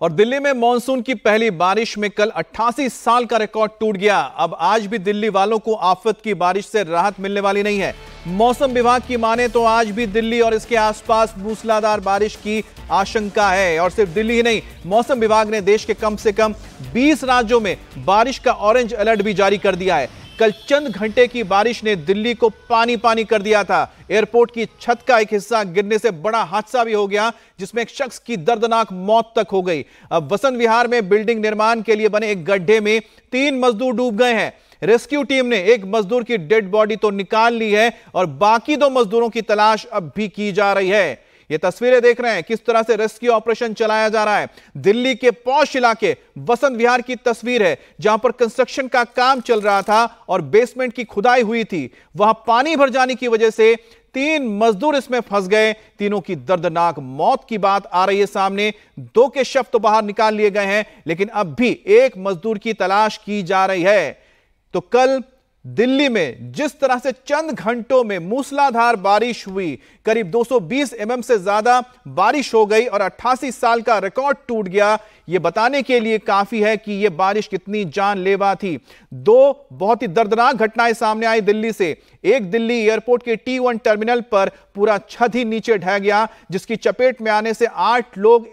और दिल्ली में मानसून की पहली बारिश में कल 88 साल का रिकॉर्ड टूट गया। अब आज भी दिल्ली वालों को आफत की बारिश से राहत मिलने वाली नहीं है। मौसम विभाग की माने तो आज भी दिल्ली और इसके आसपास मूसलाधार बारिश की आशंका है। और सिर्फ़ दिल्ली ही नहीं, मौसम विभाग ने देश के कम से कम 20 राज्यों में बारिश का ऑरेंज अलर्ट भी जारी कर दिया है। कल चंद घंटे की बारिश ने दिल्ली को पानी पानी कर दिया था। एयरपोर्ट की छत का एक हिस्सा गिरने से बड़ा हादसा भी हो गया, जिसमें एक शख्स की दर्दनाक मौत तक हो गई। अब वसंत विहार में बिल्डिंग निर्माण के लिए बने एक गड्ढे में तीन मजदूर डूब गए हैं। रेस्क्यू टीम ने एक मजदूर की डेड बॉडी तो निकाल ली है और बाकी दो मजदूरों की तलाश अब भी की जा रही है। ये तस्वीरें देख रहे हैं किस तरह से रेस्क्यू ऑपरेशन चलाया जा रहा है। दिल्ली के पौष इलाके वसंत विहार की तस्वीर है, जहाँ पर कंस्ट्रक्शन का काम चल रहा था और बेसमेंट की खुदाई हुई थी। वहाँ पानी भर जाने की वजह से तीन मजदूर इसमें फंस गए। तीनों की दर्दनाक मौत की बात आ रही है सामने। दो के शव तो बाहर निकाल लिए गए हैं, लेकिन अब भी एक मजदूर की तलाश की जा रही है। तो कल दिल्ली में जिस तरह से चंद घंटों में मूसलाधार बारिश हुई, करीब 220 एमएम से ज़्यादा बारिश हो गई और 88 साल का रिकॉर्ड टूट गया। यह बताने के लिए काफ़ी है कि यह बारिश कितनी जानलेवा थी। दो बहुत ही दर्दनाक घटनाएँ सामने आई दिल्ली से। एक दिल्ली एयरपोर्ट के टी वन टर्मिनल पर पूरा छत ही नीचे ढह गया, जिसकी चपेट में आने से आठ लोग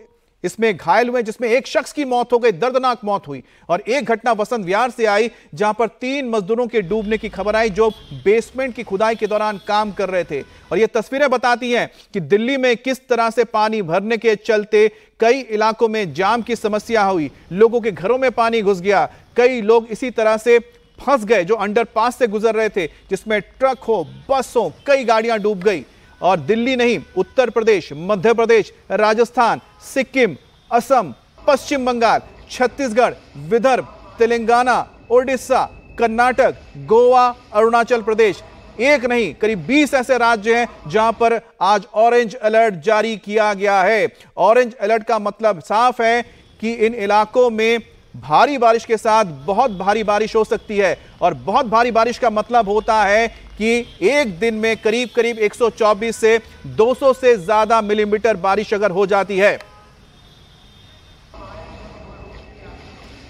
इसमें घायल हुए जिसमें एक शख्स की मौत हो गई, दर्दनाक मौत हुई। और एक घटना वसंत विहार से आई, जहाँ पर तीन मजदूरों के डूबने की खबर आई, जो बेसमेंट की खुदाई के दौरान काम कर रहे थे। और ये तस्वीरें बताती हैं कि दिल्ली में किस तरह से पानी भरने के चलते कई इलाकों में जाम की समस्या हुई। लोगों के घरों में पानी घुस गया। कई लोग इसी तरह से फंस गए, जो अंडरपास से गुजर रहे थे, जिसमें ट्रक हो, बस हो, कई गाड़ियाँ डूब गई। और दिल्ली नहीं, उत्तर प्रदेश, मध्य प्रदेश, राजस्थान, सिक्किम, असम, पश्चिम बंगाल, छत्तीसगढ़, विदर्भ, तेलंगाना, ओडिशा, कर्नाटक, गोवा, अरुणाचल प्रदेश, एक नहीं, करीब 20 ऐसे राज्य हैं जहाँ पर आज ऑरेंज अलर्ट जारी किया गया है। ऑरेंज अलर्ट का मतलब साफ़ है कि इन इलाकों में भारी बारिश के साथ बहुत भारी बारिश हो सकती है और बहुत भारी बारिश का मतलब होता है कि एक दिन में करीब करीब 124 से 200 से ज़्यादा मिलीमीटर बारिश अगर हो जाती है।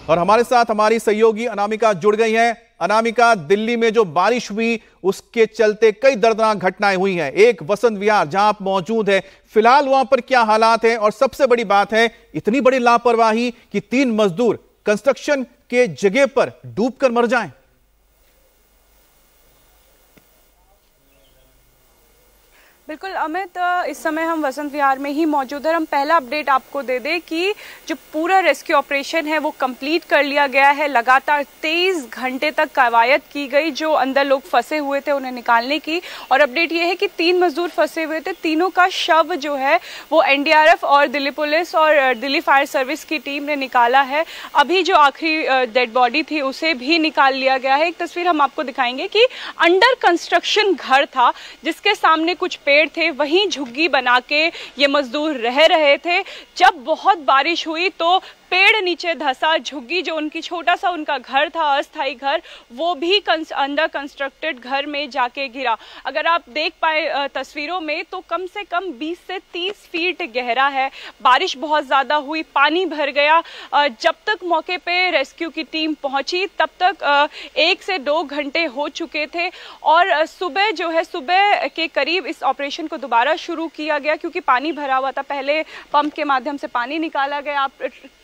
और हमारे साथ हमारी सहयोगी अनामिका जुड़ गई हैं। अनामिका, दिल्ली में जो बारिश हुई, उसके चलते कई दर्दनाक घटनाएँ हुई हैं। एक वसंत विहार, जहाँ आप मौजूद है। फ़िलहाल वहाँ पर क्या हालात हैं? और सबसे बड़ी बात है, इतनी बड़ी लापरवाही कि तीन मजदूर कंस्ट्रक्शन के जगह पर डूबकर मर जाएँ। बिल्कुल, अमित, इस समय हम वसंत विहार में ही मौजूद है हम पहला अपडेट आपको दे दें कि जो पूरा रेस्क्यू ऑपरेशन है वो कंप्लीट कर लिया गया है। लगातार तेईस घंटे तक कवायद की गई, जो अंदर लोग फंसे हुए थे उन्हें निकालने की। और अपडेट ये है कि तीन मजदूर फंसे हुए थे। तीनों का शव जो है वो एनडीआरएफ और दिल्ली पुलिस और दिल्ली फायर सर्विस की टीम ने निकाला है। अभी जो आखिरी डेड बॉडी थी उसे भी निकाल लिया गया है। एक तस्वीर हम आपको दिखाएँगे कि अंडर कंस्ट्रक्शन घर था, जिसके सामने कुछ पेड़ थे, वहीं झुग्गी बना के ये मजदूर रह रहे थे। जब बहुत बारिश हुई तो पेड़ नीचे धसा, झुग्गी जो उनकी छोटा सा उनका घर था, अस्थाई घर, वो भी अंडर कंस्ट्रक्टेड घर में जाके गिरा अगर आप देख पाए तस्वीरों में तो कम से कम 20 से 30 फीट गहरा है। बारिश बहुत ज़्यादा हुई, पानी भर गया। जब तक मौके पे रेस्क्यू की टीम पहुँची, तब तक एक से दो घंटे हो चुके थे। और सुबह जो है, सुबह के करीब इस ऑपरेशन को दोबारा शुरू किया गया, क्योंकि पानी भरा हुआ था। पहले पंप के माध्यम से पानी निकाला गया। आप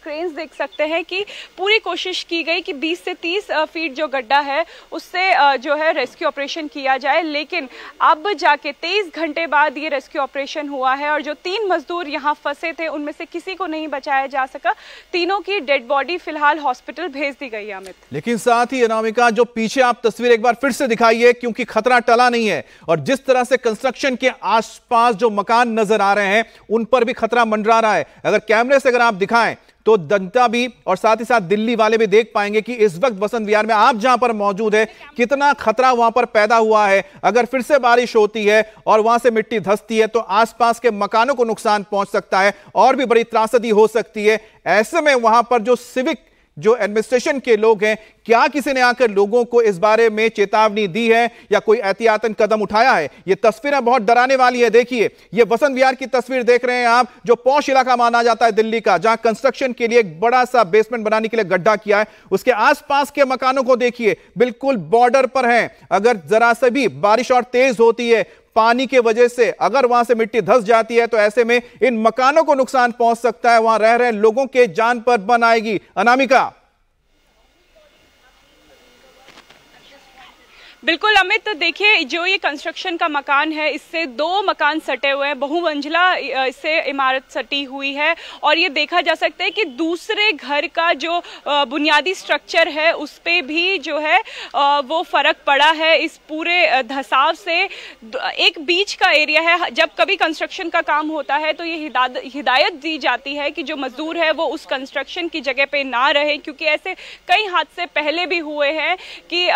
क्रेन्स देख सकते हैं कि पूरी कोशिश की गई कि 20 से 30 फीट जो गड्ढा है, उससे जो है रेस्क्यू ऑपरेशन किया जाए। लेकिन अब जाके 23 घंटे बाद ये रेस्क्यू ऑपरेशन हुआ है और जो तीन मजदूर यहाँ फंसे थे, उनमें से किसी को नहीं बचाया जा सका। तीनों की डेड बॉडी फ़िलहाल हॉस्पिटल भेज दी गई अमित। लेकिन साथ ही अनामिका, जो पीछे आप तस्वीर एक बार फिर से दिखाइए, क्योंकि खतरा टला नहीं है और जिस तरह से कंस्ट्रक्शन के आसपास जो मकान नज़र आ रहे हैं, उन पर भी खतरा मंडरा रहा है। अगर कैमरे से अगर आप दिखाएँ तो जनता भी और साथ ही साथ दिल्ली वाले भी देख पाएँगे कि इस वक्त बसंत विहार में आप जहाँ पर मौजूद है, कितना खतरा वहाँ पर पैदा हुआ है। अगर फिर से बारिश होती है और वहाँ से मिट्टी धसती है तो आसपास के मकानों को नुकसान पहुँच सकता है और भी बड़ी त्रासदी हो सकती है। ऐसे में वहाँ पर जो सिविक जो एडमिनिस्ट्रेशन के लोग हैं, क्या किसी ने आकर लोगों को इस बारे में चेतावनी दी है या कोई एहतियातन कदम उठाया है? ये तस्वीरें बहुत डराने वाली है, देखिए। ये वसंत विहार की तस्वीर देख रहे हैं आप, जो पौष इलाका माना जाता है दिल्ली का, जहाँ कंस्ट्रक्शन के लिए एक बड़ा सा बेसमेंट बनाने के लिए गड्ढा किया है। उसके आसपास के मकानों को देखिए, बिल्कुल बॉर्डर पर है। अगर जरा से भी बारिश और तेज होती है पानी के वजह से अगर वहाँ से मिट्टी धस जाती है तो ऐसे में इन मकानों को नुकसान पहुँच सकता है। वहाँ रह रहे लोगों के जान पर बन आएगी। अनामिका। बिल्कुल अमित, देखिए, जो ये कंस्ट्रक्शन का मकान है, इससे दो मकान सटे हुए हैं। बहुमंजिला इससे इमारत सटी हुई है और ये देखा जा सकता है कि दूसरे घर का जो बुनियादी स्ट्रक्चर है, उस पर भी जो है वो फ़र्क पड़ा है इस पूरे धसाव से। एक बीच का एरिया है, जब कभी कंस्ट्रक्शन का काम होता है तो ये हिदायत दी जाती है कि जो मजदूर है, वो उस कंस्ट्रक्शन की जगह पे ना रहे, क्योंकि ऐसे कई हादसे पहले भी हुए हैं कि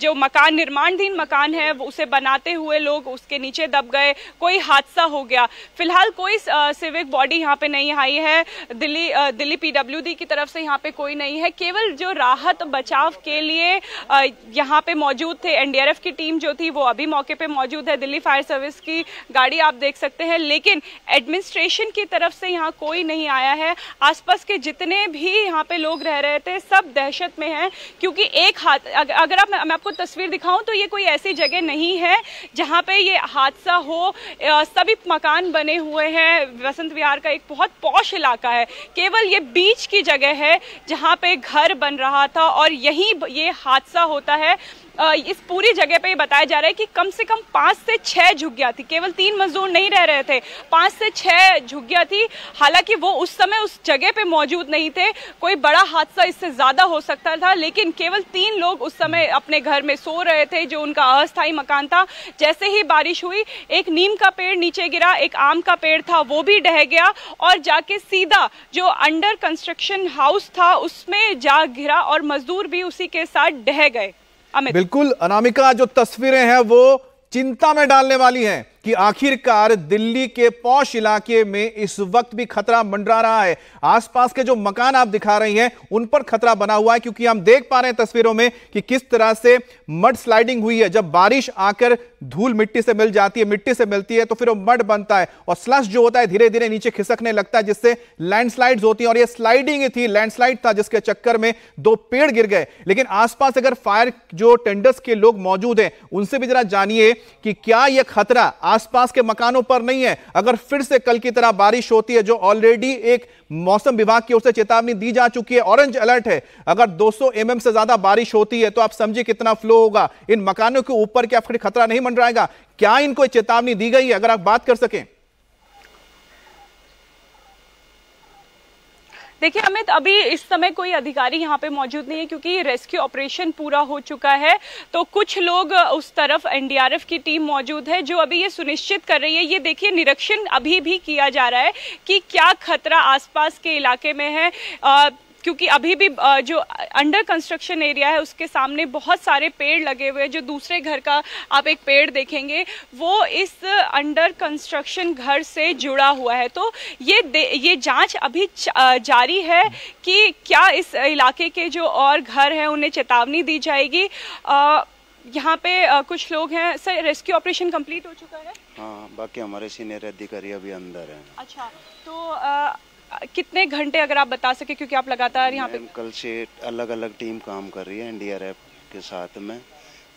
जो मकान निर्माणधीन मकान है उसे बनाते हुए लोग उसके नीचे दब गए, कोई हादसा हो गया। फ़िलहाल कोई सिविक बॉडी यहाँ पे नहीं आई है। दिल्ली दिल्ली पीडब्ल्यूडी की तरफ़ से यहाँ पे कोई नहीं है। केवल जो राहत, बचाव के लिए यहाँ पे मौजूद थे। एनडीआरएफ की टीम जो थी, वो अभी मौके पे मौजूद है। दिल्ली फायर सर्विस की गाड़ी आप देख सकते हैं। लेकिन एडमिनिस्ट्रेशन की तरफ़ से यहाँ कोई नहीं आया है। आसपास के जितने भी यहाँ पे लोग रह रहे थे, सब दहशत में हैं। क्योंकि एक हाथ अगर आप, मैं आपको तस्वीर दिखा दिखाऊँ तो ये कोई ऐसी जगह नहीं है जहाँ पे ये हादसा हो। सभी मकान बने हुए हैं। वसंत विहार का एक बहुत पौश इलाका है। केवल ये बीच की जगह है जहाँ पे घर बन रहा था और यहीं ये हादसा होता है। इस पूरी जगह पे बताया जा रहा है कि कम से कम पाँच से छह झुग्गियाँ थी। केवल तीन मजदूर नहीं रह रहे थे। पाँच से छह झुग्गियाँ थी। हालाँकि वो उस समय उस जगह पे मौजूद नहीं थे। कोई बड़ा हादसा इससे ज़्यादा हो सकता था, लेकिन केवल तीन लोग उस समय अपने घर में सो रहे थे, जो उनका अस्थायी मकान था। जैसे ही बारिश हुई, एक नीम का पेड़ नीचे गिरा, एक आम का पेड़ था, वो भी ढह गया और जाके सीधा जो अंडर कंस्ट्रक्शन हाउस था, उसमें जा गिरा और मजदूर भी उसी के साथ ढह गए। बिल्कुल अनामिका जो तस्वीरें हैं वो चिंता में डालने वाली हैं। कि आखिरकार दिल्ली के पौष इलाके में इस वक्त भी खतरा मंडरा रहा है। आसपास के जो मकान आप दिखा रही हैं, उन पर खतरा बना हुआ है, क्योंकि हम देख पा रहे हैं तस्वीरों में कि किस तरह से मड स्लाइडिंग हुई है। जब बारिश आकर धूल मिट्टी से मिल जाती है, मिट्टी से मिलती है तो फिर वो मड बनता है और स्लश जो होता है धीरे धीरे नीचे खिसकने लगता है, जिससे लैंडस्लाइड्स होती है। और ये स्लाइडिंग थी लैंडस्लाइड था, जिसके चक्कर में दो पेड़ गिर गए। लेकिन आसपास अगर फायर जो टेंडर्स के लोग मौजूद हैं, उनसे भी जरा जानिए कि क्या यह खतरा आसपास के मकानों पर नहीं है। अगर फिर से कल की तरह बारिश होती है, जो ऑलरेडी एक मौसम विभाग की ओर से चेतावनी दी जा चुकी है ऑरेंज अलर्ट है। अगर 200 सौ mm से ज़्यादा बारिश होती है तो आप समझिए कितना फ्लो होगा। इन मकानों के ऊपर क्या खतरा नहीं मंडराएगा? क्या इनको चेतावनी दी गई है? अगर आप बात कर सकें। देखिए, अमित, अभी इस समय कोई अधिकारी यहाँ पे मौजूद नहीं है क्योंकि रेस्क्यू ऑपरेशन पूरा हो चुका है। तो कुछ लोग उस तरफ़ एनडीआरएफ की टीम मौजूद है जो अभी ये सुनिश्चित कर रही है। ये देखिए, निरीक्षण अभी भी किया जा रहा है कि क्या खतरा आसपास के इलाके में है। क्योंकि अभी भी जो अंडर कंस्ट्रक्शन एरिया है उसके सामने बहुत सारे पेड़ लगे हुए हैं। जो दूसरे घर का आप एक पेड़ देखेंगे वो इस अंडर कंस्ट्रक्शन घर से जुड़ा हुआ है। तो ये ये जाँच अभी जारी है कि क्या इस इलाके के जो और घर हैं उन्हें चेतावनी दी जाएगी। यहाँ पे आ, कुछ लोग हैं। सर रेस्क्यू ऑपरेशन कंप्लीट हो चुका है? हाँ बाकी हमारे सीनियर अधिकारी अभी अंदर हैं। अच्छा तो आ, कितने घंटे अगर आप बता सके क्योंकि आप लगातार यहाँ पे कल से अलग अलग टीम काम कर रही है एनडीआरएफ के साथ में।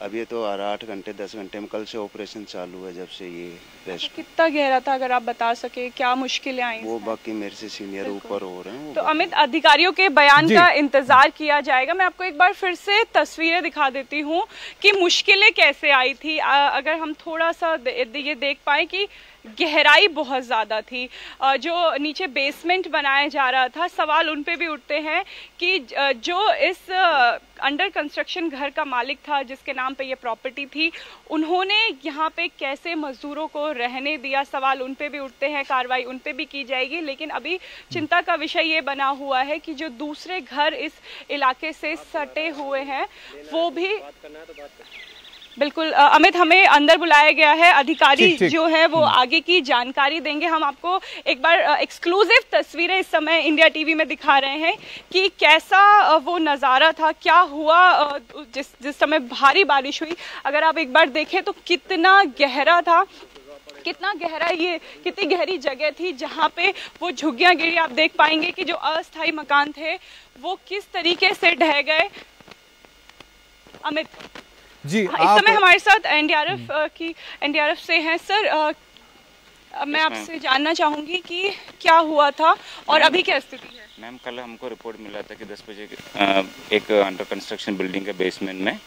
अब ये तो आठ घंटे दस घंटे में कल से ऑपरेशन चालू है जब से ये रेस्ट तो कितना गहरा था अगर आप बता सके क्या मुश्किलें आई वो बाकी मेरे से सीनियर ऊपर हो रहे हैं तो अमित अधिकारियों के बयान का इंतज़ार किया जाएगा। मैं आपको एक बार फिर से तस्वीरें दिखा देती हूँ कि मुश्किलें कैसे आई थी। अगर हम थोड़ा सा ये देख पाए कि गहराई बहुत ज़्यादा थी। जो नीचे बेसमेंट बनाया जा रहा था, सवाल उन पे भी उठते हैं कि जो इस अंडर कंस्ट्रक्शन घर का मालिक था, जिसके नाम पे ये प्रॉपर्टी थी, उन्होंने यहाँ पे कैसे मजदूरों को रहने दिया? सवाल उन पे भी उठते हैं, कार्रवाई उन पे भी की जाएगी, लेकिन अभी चिंता का विषय ये बना हुआ है कि जो दूसरे घर इस इलाके से सटे हुए हैं, वो भी बिल्कुल अमित हमें अंदर बुलाया गया है। अधिकारी ठीक, ठीक। जो है वो हम्म। आगे की जानकारी देंगे। हम आपको एक बार एक्सक्लूसिव तस्वीरें इस समय इंडिया टीवी में दिखा रहे हैं कि कैसा वो नज़ारा था क्या हुआ जिस जिस समय भारी बारिश हुई। अगर आप एक बार देखें तो कितना गहरा था कितना गहरा ये कितनी गहरी जगह थी जहाँ पे वो झुग्गियाँ गिरी। आप देख पाएँगे कि जो अस्थायी मकान थे वो किस तरीके से ढह गए। अमित। जी हाँ, इस समय हमारे साथ एनडीआरएफ की एनडीआरएफ से हैं सर मैं आपसे जानना चाहूँगी कि क्या हुआ था और अभी क्या स्थिति है? मैम कल हमको रिपोर्ट मिला था कि 10 बजे एक अंडर कंस्ट्रक्शन बिल्डिंग के बेसमेंट में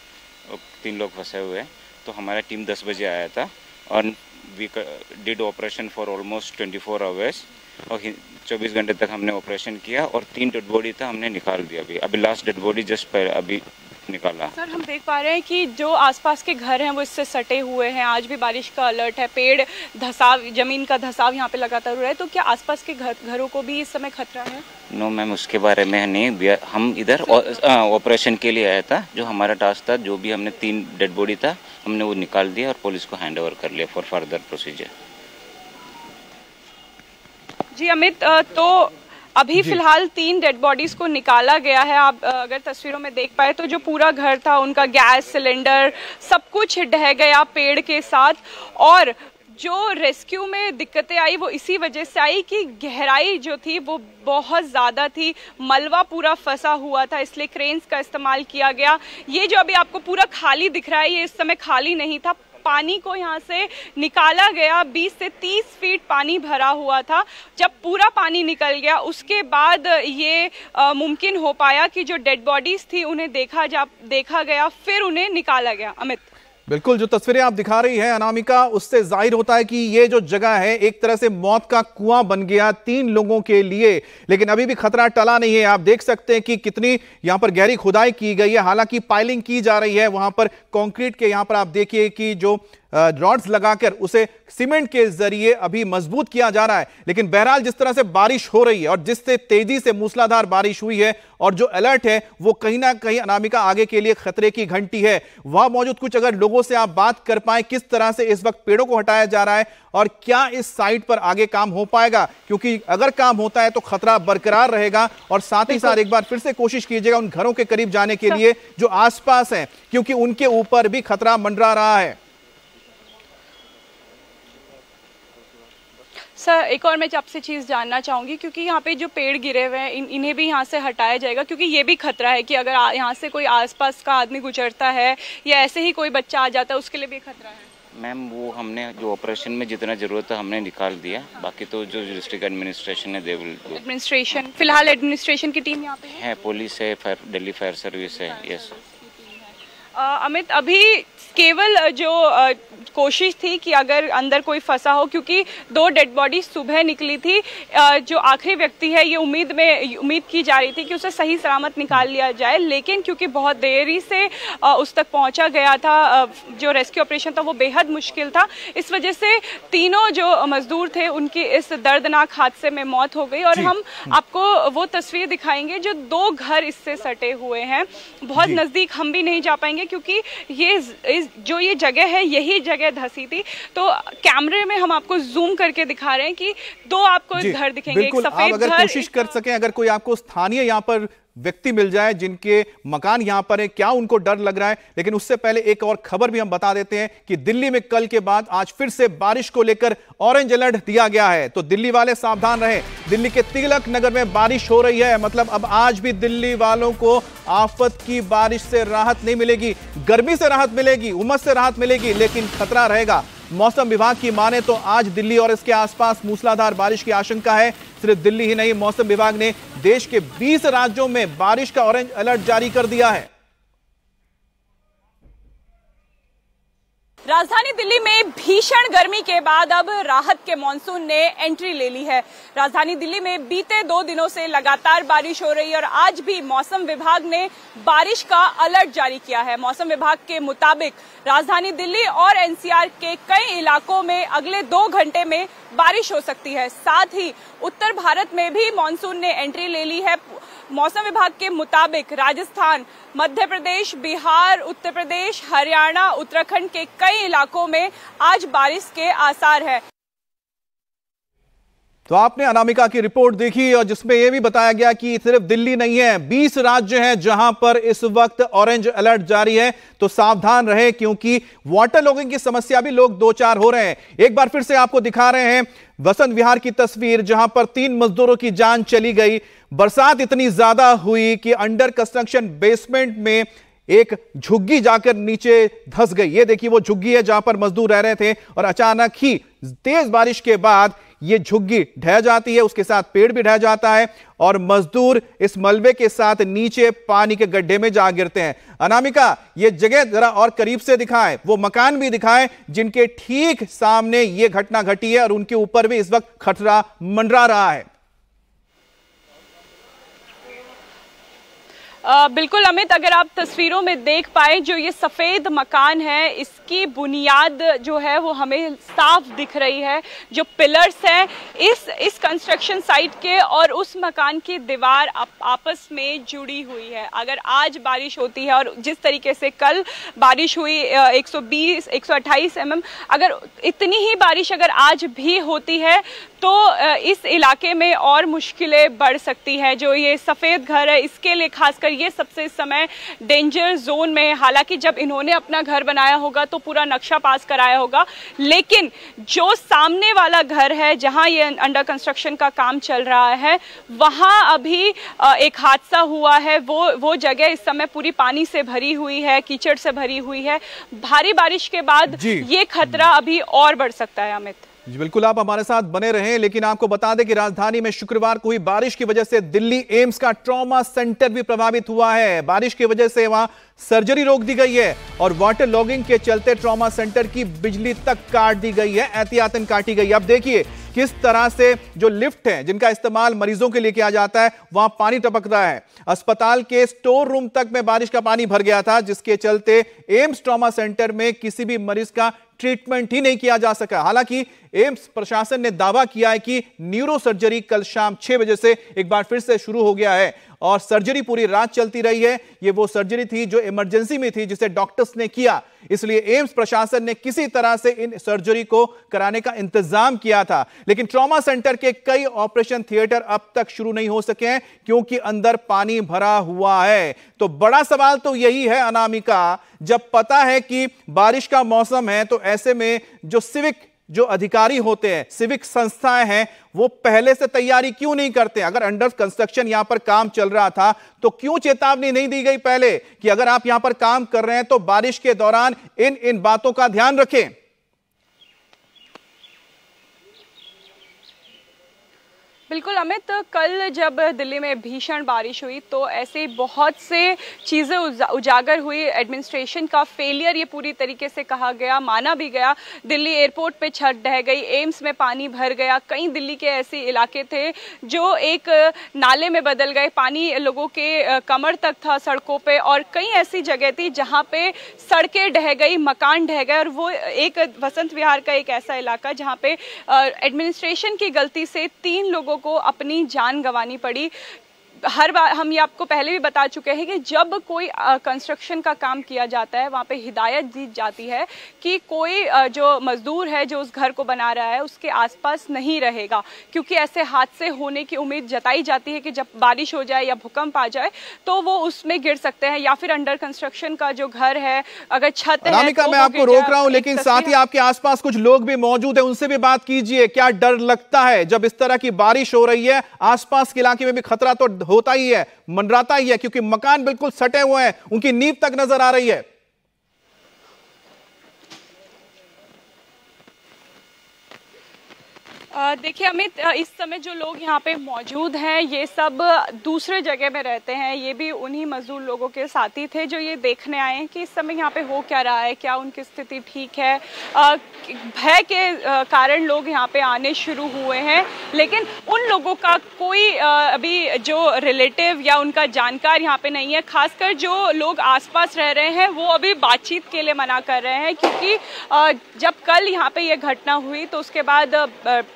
तीन लोग फंसे हुए हैं। तो हमारा टीम 10 बजे आया था और we did operation for almost 24 four hours और 24 घंटे तक हमने ऑपरेशन किया और तीन डेड बॉडी था हमने निकाल दिया अभी। अभी लास्ट डेड बॉडी जस्ट अभी निकाला। सर हम देख पा रहे हैं कि जो आसपास के घर हैं वो इससे सटे हुए हैं। आज भी बारिश का अलर्ट है। पेड़ धसाव ज़मीन का धसाव यहाँ पे लगातार हो रहा है। तो क्या आसपास के घर घरों को भी इस समय खतरा है? नो मैम उसके बारे में नहीं। हम इधर ऑपरेशन के लिए आया था। जो हमारा टास्क था जो भी हमने तीन डेड बॉडी था हमने वो निकाल दिया और पुलिस को हैंड ओवर कर लिया फॉर फर्दर प्रोसीजर जी अमित तो अभी फ़िलहाल तीन डेड बॉडीज को निकाला गया है। आप अगर तस्वीरों में देख पाए तो जो पूरा घर था उनका गैस सिलेंडर सब कुछ ढह गया पेड़ के साथ। और जो रेस्क्यू में दिक्कतें आई वो इसी वजह से आई कि गहराई जो थी वो बहुत ज़्यादा थी। मलबा पूरा फंसा हुआ था इसलिए क्रेन्स का इस्तेमाल किया गया। ये जो अभी आपको पूरा खाली दिख रहा है ये इस समय खाली नहीं था। पानी को यहाँ से निकाला गया। 20 से 30 फीट पानी भरा हुआ था। जब पूरा पानी निकल गया, उसके बाद ये मुमकिन हो पाया कि जो डेड बॉडीज थी, उन्हें देखा जा, देखा गया, फिर उन्हें निकाला गया। अमित। बिल्कुल, जो तस्वीरें आप दिखा रही हैं, अनामिका, उससे ज़ाहिर होता है कि ये जो जगह है, एक तरह से मौत का कुआँ बन गया तीन लोगों के लिए। लेकिन अभी भी खतरा टला नहीं है। आप देख सकते हैं कि कितनी यहाँ पर गहरी खुदाई की गई है। हालाँकि पाइलिंग की जा रही है। वहाँ पर कंक्रीट के यहाँ पर आप देखिए कि जो रॉड्स लगाकर उसे सीमेंट के ज़रिए अभी मज़बूत किया जा रहा है। लेकिन बहरहाल जिस तरह से बारिश हो रही है और जिससे तेज़ी से मूसलाधार बारिश हुई है और जो अलर्ट है वो कहीं ना कहीं अनामिका आगे के लिए खतरे की घंटी है। वहाँ मौजूद कुछ अगर लोगों से आप बात कर पाए किस तरह से इस वक्त पेड़ों को हटाया जा रहा है और क्या इस साइट पर आगे काम हो पाएगा? क्योंकि अगर काम होता है तो खतरा बरकरार रहेगा और साथ ही साथ एक बार फिर से कोशिश कीजिएगा उन घरों के करीब जाने के लिए जो आसपास हैं क्योंकि उनके ऊपर भी खतरा मंडरा रहा है। सर एक और मैं आपसे चीज़ जानना चाहूँगी क्योंकि यहाँ पे जो पेड़ गिरे हुए हैं इन, इन्हें भी यहाँ से हटाया जाएगा क्योंकि ये भी खतरा है कि अगर यहाँ से कोई आसपास का आदमी गुजरता है या ऐसे ही कोई बच्चा आ जाता है उसके लिए भी खतरा है। मैम वो हमने जो ऑपरेशन में जितना ज़रूरत है हमने निकाल दिया। हाँ। बाकी तो जो डिस्ट्रिक्ट एडमिनिस्ट्रेशन है दे विल एडमिनिस्ट्रेशन फ़िलहाल एडमिनिस्ट्रेशन की टीम यहाँ पे है? पुलिस है फायर दिल्ली फायर सर्विस है यस अमित अभी केवल जो कोशिश थी कि अगर अंदर कोई फंसा हो क्योंकि दो डेड बॉडी सुबह निकली थी जो आखिरी व्यक्ति है ये उम्मीद में उम्मीद की जा रही थी कि उसे सही सलामत निकाल लिया जाए लेकिन क्योंकि बहुत देरी से उस तक पहुँचा गया था जो रेस्क्यू ऑपरेशन था वो बेहद मुश्किल था। इस वजह से तीनों जो मजदूर थे उनकी इस दर्दनाक हादसे में मौत हो गई और हम आपको वो तस्वीर दिखाएँगे जो दो घर इससे सटे हुए हैं। बहुत नज़दीक हम भी नहीं जा पाएँगे क्योंकि ये जो ये जगह है यही जगह धसी थी तो कैमरे में हम आपको जूम करके दिखा रहे हैं कि दो आपको घर दिखेंगे एक सफ़ेद अगर कोशिश कर सके अगर कोई आपको स्थानीय यहाँ पर व्यक्ति मिल जाए, जिनके मकान यहाँ पर है, क्या उनको डर लग रहा है? लेकिन उससे पहले एक और खबर भी हम बता देते हैं कि दिल्ली में कल के बाद आज फिर से बारिश को लेकर ऑरेंज अलर्ट दिया गया है। तो दिल्ली वाले सावधान रहे। दिल्ली के तिलक नगर में बारिश हो रही है। मतलब अब आज भी दिल्ली वालों को आफत की बारिश से राहत नहीं मिलेगी। गर्मी से राहत मिलेगी, उमस से राहत मिलेगी, लेकिन खतरा रहेगा। मौसम विभाग की माने तो आज दिल्ली और इसके आसपास मूसलाधार बारिश की आशंका है। सिर्फ़ दिल्ली ही नहीं, मौसम विभाग ने देश के 20 राज्यों में बारिश का ऑरेंज अलर्ट जारी कर दिया है। राजधानी दिल्ली में भीषण गर्मी के बाद अब राहत के मानसून ने एंट्री ले ली है। राजधानी दिल्ली में बीते दो दिनों से लगातार बारिश हो रही है और आज भी मौसम विभाग ने बारिश का अलर्ट जारी किया है। मौसम विभाग के मुताबिक राजधानी दिल्ली और एनसीआर के कई इलाकों में अगले दो घंटे में बारिश हो सकती है। साथ ही उत्तर भारत में भी मानसून ने एंट्री ले ली है। मौसम विभाग के मुताबिक राजस्थान, मध्य प्रदेश, बिहार, उत्तर प्रदेश, हरियाणा, उत्तराखंड के कई इलाकों में आज बारिश के आसार है। तो आपने अनामिका की रिपोर्ट देखी और जिसमें यह भी बताया गया कि सिर्फ़ दिल्ली नहीं है 20 राज्य हैं जहाँ पर इस वक्त ऑरेंज अलर्ट जारी है। तो सावधान रहे क्योंकि वाटर लॉगिंग की समस्या भी लोग दो चार हो रहे हैं। एक बार फिर से आपको दिखा रहे हैं, वसंत विहार की तस्वीर जहाँ पर तीन मजदूरों की जान चली गई। बरसात इतनी ज़्यादा हुई कि अंडर कंस्ट्रक्शन बेसमेंट में एक झुग्गी जाकर नीचे धस गई। ये देखिए, वो झुग्गी है जहाँ पर मजदूर रह रहे थे और अचानक ही तेज बारिश के बाद ये झुग्गी ढह जाती है उसके साथ पेड़ भी ढह जाता है और मजदूर इस मलबे के साथ नीचे पानी के गड्ढे में जा गिरते हैं। अनामिका ये जगह जरा और करीब से दिखाएँ वो मकान भी दिखाएँ जिनके ठीक सामने ये घटना घटी है और उनके ऊपर भी इस वक्त खतरा मंडरा रहा है। आ, बिल्कुल अमित अगर आप तस्वीरों में देख पाए जो ये सफ़ेद मकान है इसकी बुनियाद जो है वो हमें साफ़ दिख रही है जो पिलर्स हैं इस इस कंस्ट्रक्शन साइट के और उस मकान की दीवार आप, आपस में जुड़ी हुई है। अगर आज बारिश होती है और जिस तरीके से कल बारिश हुई 120 128 एमएम अगर इतनी ही बारिश अगर आज भी होती है तो इस इलाके में और मुश्किलें बढ़ सकती हैं। जो ये सफ़ेद घर है इसके लिए खासकर ये सबसे इस समय डेंजर जोन में हालाँकि जब इन्होंने अपना घर बनाया होगा तो पूरा नक्शा पास कराया होगा। लेकिन जो सामने वाला घर है जहाँ ये अंडर कंस्ट्रक्शन का काम चल रहा है वहाँ अभी एक हादसा हुआ है। वो वो जगह इस समय पूरी पानी से भरी हुई है कीचड़ से भरी हुई है। भारी बारिश के बाद ये खतरा अभी और बढ़ सकता है अमित। जी, बिल्कुल, आप हमारे साथ बने रहें, लेकिन आपको बता दें कि राजधानी में शुक्रवार को हुई बारिश की वजह से दिल्ली एम्स का ट्रॉमा सेंटर भी प्रभावित हुआ है। बारिश की वजह से वहाँ सर्जरी रोक दी गई है और वाटर लॉगिंग के चलते ट्रॉमा सेंटर की बिजली तक काट दी गई है, एहतियातन काटी गई अब देखिए, किस तरह से जो लिफ्ट है, जिनका इस्तेमाल मरीजों के लिए किया जाता है, वहाँ पानी टपक रहा है। अस्पताल के स्टोर रूम तक में बारिश का पानी भर गया था, जिसके चलते एम्स ट्रॉमा सेंटर में किसी भी मरीज़ का ट्रीटमेंट ही नहीं किया जा सका। हालाँकि एम्स प्रशासन ने दावा किया है कि न्यूरो सर्जरी कल शाम छह बजे से एक बार फिर से शुरू हो गया है और सर्जरी पूरी रात चलती रही है। ये वो सर्जरी थी जो इमरजेंसी में थी जिसे डॉक्टर्स ने किया। इसलिए एम्स प्रशासन ने किसी तरह से इन सर्जरी को कराने का इंतज़ाम किया था। लेकिन ट्रॉमा सेंटर के कई ऑपरेशन थिएटर अब तक शुरू नहीं हो सके हैं, क्योंकि अंदर पानी भरा हुआ है। तो बड़ा सवाल तो यही है अनामिका, जब पता है कि बारिश का मौसम है तो ऐसे में जो सिविक जो अधिकारी होते हैं सिविक संस्थाएँ हैं, वो पहले से तैयारी क्यों नहीं करते? अगर अंडर कंस्ट्रक्शन यहाँ पर काम चल रहा था तो क्यों चेतावनी नहीं दी गई पहले कि अगर आप यहाँ पर काम कर रहे हैं तो बारिश के दौरान इन इन बातों का ध्यान रखें? बिल्कुल अमित, कल जब दिल्ली में भीषण बारिश हुई तो ऐसे बहुत से चीज़ें उजागर हुई। एडमिनिस्ट्रेशन का फेलियर ये पूरी तरीके से कहा गया, माना भी गया। दिल्ली एयरपोर्ट पे छत ढह गई एम्स में पानी भर गया। कई दिल्ली के ऐसे इलाके थे जो एक नाले में बदल गए। पानी लोगों के कमर तक था सड़कों पे और कई ऐसी जगह थी जहाँ पे सड़कें ढह गई, मकान ढह गए और वो एक वसंत विहार का एक ऐसा इलाका जहाँ पे एडमिनिस्ट्रेशन की गलती से तीन लोगों को अपनी जान गंवानी पड़ी। हर बार हम ये आपको पहले भी बता चुके हैं कि जब कोई कंस्ट्रक्शन का काम किया जाता है वहाँ पे हिदायत दी जाती है कि कोई जो मजदूर है जो उस घर को बना रहा है उसके आसपास नहीं रहेगा। क्योंकि ऐसे हादसे होने की उम्मीद जताई जाती है कि जब बारिश हो जाए या भूकंप आ जाए तो वो उसमें गिर सकते हैं या फिर अंडर कंस्ट्रक्शन का जो घर है अगर छत है तो मैं आपको रोक रहा हूँ लेकिन साथ ही आपके आसपास कुछ लोग भी मौजूद है उनसे भी बात कीजिए क्या डर लगता है जब इस तरह की बारिश हो रही है? आसपास के इलाके में भी खतरा तो होता ही है, मंडराता ही है, क्योंकि मकान बिल्कुल सटे हुए हैं, उनकी नींव तक नज़र आ रही है। देखिए अमित इस समय जो लोग यहाँ पे मौजूद हैं, ये सब दूसरे जगह में रहते हैं। ये भी उन्हीं मजदूर लोगों के साथी थे जो ये देखने आए हैं कि इस समय यहाँ पे हो क्या रहा है, क्या उनकी स्थिति ठीक है। भय के कारण लोग यहाँ पे आने शुरू हुए हैं, लेकिन उन लोगों का कोई अभी जो रिलेटिव या उनका जानकार यहाँ पे नहीं है, खासकर जो लोग आसपास रह रहे हैं, वो अभी बातचीत के लिए मना कर रहे हैं, क्योंकि जब कल यहाँ पे ये घटना हुई तो उसके बाद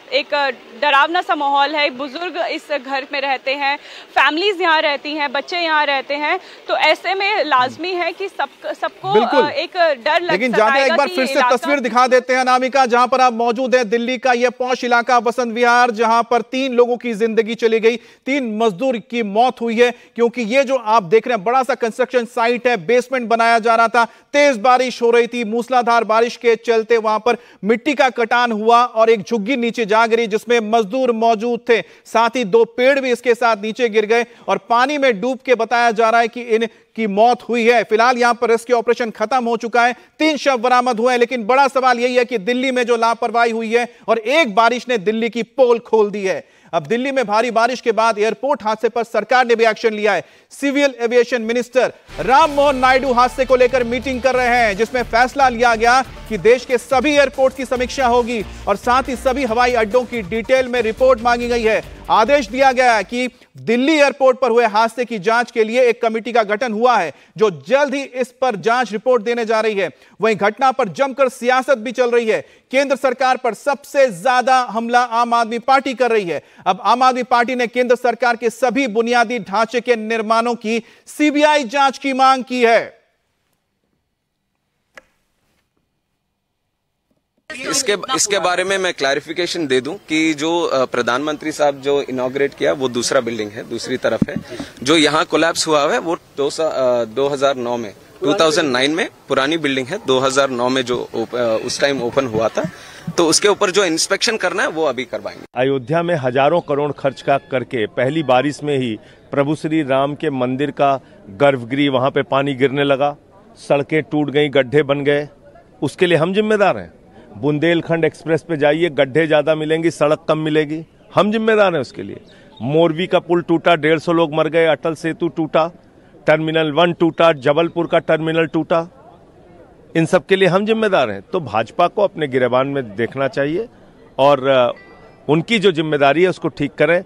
एक डरावना सा माहौल है। बुज़ुर्ग इस घर में रहते हैं फैमिलीज़ यहाँ रहती हैं बच्चे यहाँ रहते हैं। तो ऐसे में लाजमी है कि सब सबको एक डर लग लेकिन जाते एक बार फिर से तस्वीर दिखा देते हैं अनामिका जहाँ पर आप मौजूद हैं दिल्ली का यह पौष इलाका वसंत विहार जहाँ पर तीन लोगों की ज़िंदगी चली गई। तीन मजदूर की मौत हुई है क्योंकि ये जो आप देख रहे हैं बड़ा सा कंस्ट्रक्शन साइट है बेसमेंट बनाया जा रहा था। तेज बारिश हो रही थी मूसलाधार बारिश के चलते वहाँ पर मिट्टी का कटान हुआ और एक झुग्गी नीचे जा गिरी जिसमें मजदूर मौजूद थे। साथ ही दो पेड़ भी इसके साथ नीचे गिर गए और पानी में डूब के बताया जा रहा है कि इन की मौत हुई है। फ़िलहाल यहाँ पर रेस्क्यू ऑपरेशन खत्म हो चुका है। तीन शव बरामद हुए हैं, लेकिन बड़ा सवाल यही है कि दिल्ली में जो लापरवाही हुई है और एक बारिश ने दिल्ली की पोल खोल दी है। अब दिल्ली में भारी बारिश के बाद एयरपोर्ट हादसे पर सरकार ने भी एक्शन लिया है। Civil aviation minister Ram Mohan Naidu हादसे को लेकर मीटिंग कर रहे हैं, जिसमें फैसला लिया गया कि देश के सभी एयरपोर्ट की समीक्षा होगी और साथ ही सभी हवाई अड्डों की डिटेल में रिपोर्ट मांगी गई है। आदेश दिया गया है कि दिल्ली एयरपोर्ट पर हुए हादसे की जाँच के लिए एक कमेटी का गठन हुआ है, जो जल्द ही इस पर जाँच रिपोर्ट देने जा रही है। वहीं घटना पर जमकर सियासत भी चल रही है। केंद्र सरकार पर सबसे ज़्यादा हमला आम आदमी पार्टी कर रही है। अब आम आदमी पार्टी ने केंद्र सरकार के सभी बुनियादी ढांचे के निर्माणों की सीबीआई जाँच की मांग की है। इसके इसके बारे में मैं क्लैरिफिकेशन दे दूँ कि जो प्रधानमंत्री साहब जो इनोग्रेट किया वो दूसरा बिल्डिंग है दूसरी तरफ़ है। जो यहाँ कोलैप्स हुआ है वो दो, दो हज़ार नौ में 2009 में पुरानी बिल्डिंग है 2009 में जो उस टाइम ओपन हुआ था। तो उसके ऊपर जो इंस्पेक्शन करना है वो अभी करवाएँगे। अयोध्या में हज़ारों करोड़ खर्च का करके पहली बारिश में ही प्रभु श्री राम के मंदिर का गर्भगृह वहाँ पे पानी गिरने लगा। सड़कें टूट गई गड्ढे बन गए। उसके लिए हम जिम्मेदार हैं। बुंदेलखंड एक्सप्रेस पे जाइए, गड्ढे ज़्यादा मिलेंगी, सड़क कम मिलेगी। हम जिम्मेदार हैं उसके लिए। मोरवी का पुल टूटा, डेढ़ सौ लोग मर गए, अटल सेतु टूटा, टर्मिनल वन टूटा, जबलपुर का टर्मिनल टूटा। इन सब के लिए हम जिम्मेदार हैं। तो भाजपा को अपने गिरबान में देखना चाहिए और उनकी जो ज़िम्मेदारी है, उसको ठीक करें।